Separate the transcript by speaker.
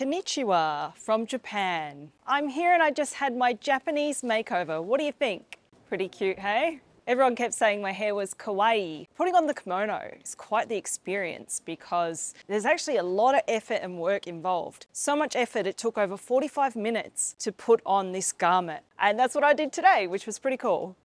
Speaker 1: Konnichiwa from Japan. I'm here and I just had my Japanese makeover. What do you think? Pretty cute, hey? Everyone kept saying my hair was kawaii. Putting on the kimono is quite the experience because there's actually a lot of effort and work involved. So much effort it took over 45 minutes to put on this garment. And that's what I did today, which was pretty cool.